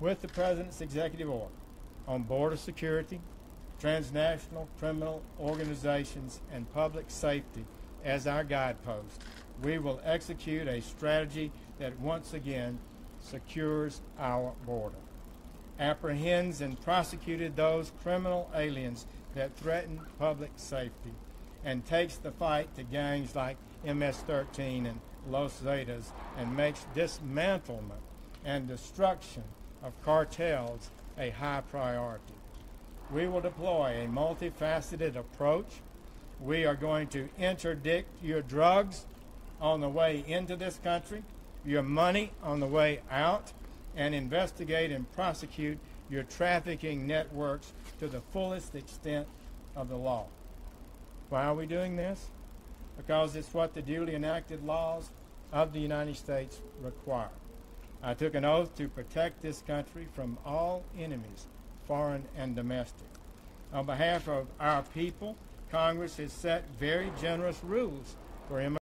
with the President's executive order on border security, transnational criminal organizations, and public safety as our guidepost, we will execute a strategy that once again secures our border, apprehends and prosecuted those criminal aliens that threaten public safety, and takes the fight to gangs like MS-13 and Los Zetas and makes dismantlement and destruction of cartels a high priority. We will deploy a multifaceted approach. We are going to interdict your drugs on the way into this country, your money on the way out, and investigate and prosecute your trafficking networks to the fullest extent of the law. Why are we doing this? Because it's what the duly enacted laws of the United States require. I took an oath to protect this country from all enemies, foreign and domestic. On behalf of our people, Congress has set very generous rules for immigration.